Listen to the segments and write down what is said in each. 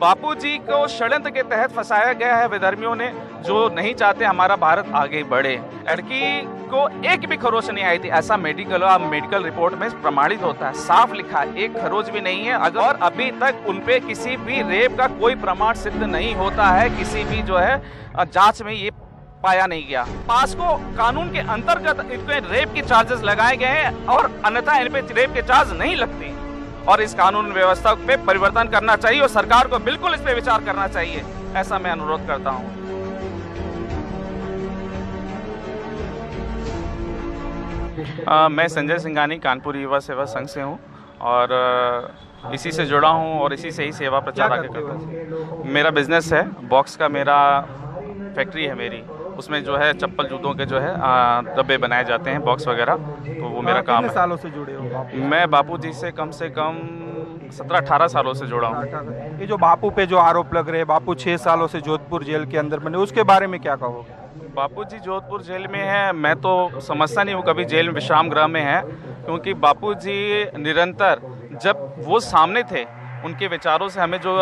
बापूजी को षड्यंत्र के तहत फंसाया गया है विधर्मियों ने, जो नहीं चाहते हमारा भारत आगे बढ़े। लड़की को एक भी खरोच नहीं आई थी, ऐसा मेडिकल और मेडिकल रिपोर्ट में प्रमाणित होता है। साफ़ लिखा, एक खरोच भी नहीं है, अगर अभी तक उनपे किसी भी रेप का कोई प्रमाण सिद्ध नहीं होता है, किसी भी जो है जाँच में ये पाया नहीं गया। पास को कानून के अंतर्गत इनपे रेप के चार्जेस लगाए गए हैं और अन्यथा इन पे रेप के चार्ज नहीं लगते। और इस कानून व्यवस्था पे परिवर्तन करना चाहिए और सरकार को बिल्कुल इस पर विचार करना चाहिए ऐसा मैं अनुरोध करता हूँ। मैं संजय सिंघानी कानपुर युवा सेवा संघ से हूँ और आ, इसी से जुड़ा हूँ और इसी से ही सेवा प्रचार आगे करता हूँ। मेरा बिज़नेस है बॉक्स का मेरा फैक्ट्री है मेरी उसमें जो है चप्पल जूतों के जो है डब्बे बनाए जाते हैं बॉक्स वगैरह तो वो मेरा काम है। सालों से जुड़े हो? मैं बापू जी से कम से कम सत्रह अठारह सालों से जुड़ा हूँ। ये जो बापू पे जो आरोप लग रहे हैं बापू छः सालों से जोधपुर जेल के अंदर बने उसके बारे में क्या कहोगे? बापू जी जोधपुर जेल में है मैं तो समझता नहीं हूँ कभी जेल में विश्राम गृह में है क्योंकि बापू जी निरंतर जब वो सामने थे उनके विचारों से हमें जो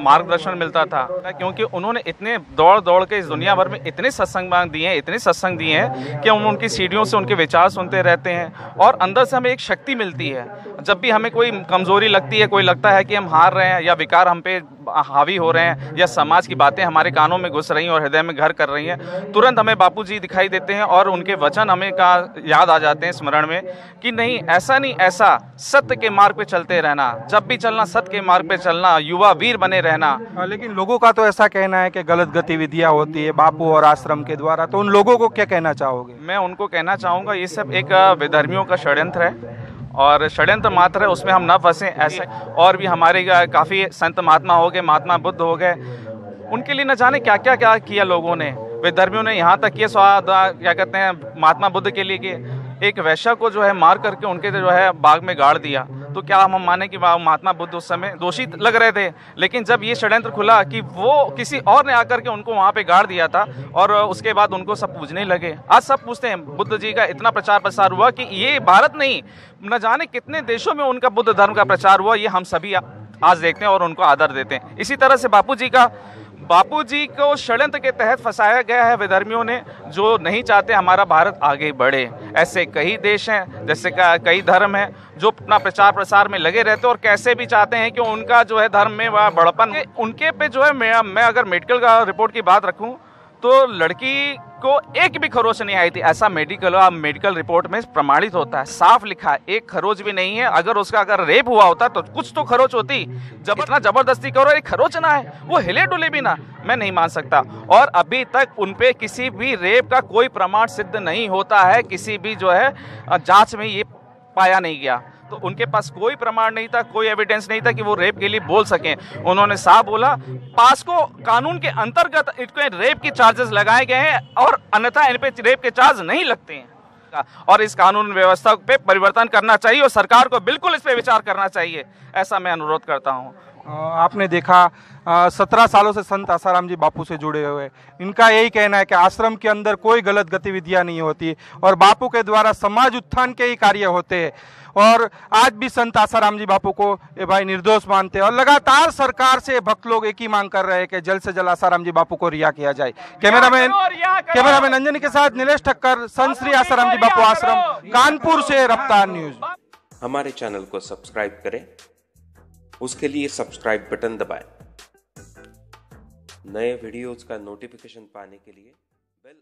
मार्गदर्शन मिलता था। क्योंकि उन्होंने इतने दौड़ दौड़ के इस दुनिया भर में इतने सत्संग दिए हैं, इतने सत्संग दिए हैं कि हम उनकी सीढ़ियों से उनके विचार सुनते रहते हैं और अंदर से हमें एक शक्ति मिलती है। जब भी हमें कोई कमज़ोरी लगती है, कोई लगता है कि हम हार रहे हैं या विकार हम पे हावी हो रहे हैं या समाज की बातें हमारे कानों में घुस रही हैं और हृदय में घर कर रही हैं, तुरंत हमें बापू जी दिखाई देते हैं और उनके वचन हमें का याद आ जाते हैं स्मरण में कि नहीं, ऐसा नहीं, ऐसा सत्य के मार्ग पे चलते रहना, जब भी चलना सत्य के मार्ग पे चलना युवा वीर बने रहना। हाँ, लेकिन लोगों का तो ऐसा कहना है कि गलत गतिविधियाँ होती है बापू और आश्रम के द्वारा। तो उन लोगों को क्या कहना चाहोगे? मैं उनको कहना चाहूँगा ये सब एक विधर्मियों का षड्यंत्र है। और षड्यंत्र मात्र है उसमें हम न फंसे ऐसे और भी हमारे काफ़ी संत महात्मा हो गए महात्मा बुद्ध हो गए। उनके लिए न जाने क्या क्या क्या किया लोगों ने। विधर्मियों ने यहाँ तक किया स्वाद क्या कहते हैं महात्मा बुद्ध के लिए कि एक वैश्य को जो है मार करके उनके जो है बाग में गाड़ दिया। तो क्या हम माने कि महात्मा बुद्ध उस समय दोषी लग रहे थे? लेकिन जब ये षड्यंत्र खुला कि वो किसी और ने आकर के उनको वहाँ पे गाड़ दिया था और उसके बाद उनको सब पूजने लगे। आज सब पूछते हैं, बुद्ध जी का इतना प्रचार प्रसार हुआ कि ये भारत नहीं, न जाने कितने देशों में उनका बुद्ध धर्म का प्रचार हुआ, ये हम सभी आज देखते हैं और उनको आदर देते हैं। इसी तरह से बापू जी का बापूजी को षडयंत्र के तहत फंसाया गया है। विधर्मियों ने जो नहीं चाहते हमारा भारत आगे बढ़े। ऐसे कई देश हैं जैसे कई धर्म हैं जो अपना प्रचार प्रसार में लगे रहते हैं और कैसे भी चाहते हैं कि उनका जो है धर्म में वह बड़पन उनके पे जो है मैं, मैं अगर मेडिकल का रिपोर्ट की बात रखूँ तो लड़की को एक भी खरोच नहीं आई थी। ऐसा मेडिकल और मेडिकल रिपोर्ट में प्रमाणित होता है। साफ़ लिखा है, एक खरोच भी नहीं है। अगर उसका अगर रेप हुआ होता तो कुछ तो खरोच होती। जब इतना ज़बरदस्ती करो एक खरोच ना है। वो हिले डुले भी ना। मैं नहीं मान सकता। और अभी तक उन उनपे किसी भी रेप का कोई प्रमाण सिद्ध नहीं होता है। किसी भी जो है, जाँच में ये पाया नहीं गया। तो उनके पास कोई प्रमाण नहीं था, कोई एविडेंस नहीं था कि वो रेप के लिए बोल सकें। उन्होंने साफ़ बोला, पास को कानून के अंतर्गत इनको रेप के चार्जेस लगाए गए हैं और अन्यथा इन पे रेप के चार्ज नहीं लगते हैं। और इस कानून व्यवस्था पे परिवर्तन करना चाहिए और सरकार को बिल्कुल इस पे विचार करना चाहिए, ऐसा मैं अनुरोध करता हूँ। आपने देखा सत्रह सालों से संत आसाराम जी बापू से जुड़े हुए इनका यही कहना है कि आश्रम के अंदर कोई गलत गतिविधियाँ नहीं होती और बापू के द्वारा समाज उत्थान के ही कार्य होते हैं। और आज भी संत आसाराम जी बापू को ये भाई निर्दोष मानते हैं। और लगातार सरकार से भक्त लोग एक ही मांग कर रहे हैं कि जल्द से जल्द आसाराम जी बापू को रिहा किया जाए। कैमरामैन कैमरामैन अंजनी के साथ नीलेश ठक्कर संत श्री आसाराम जी बापू आश्रम कानपुर से रफ्तार न्यूज़। हमारे चैनल को सब्सक्राइब करें। उसके लिए सब्सक्राइब बटन दबाएँ। नए वीडियोस का नोटिफिकेशन पाने के लिए बेल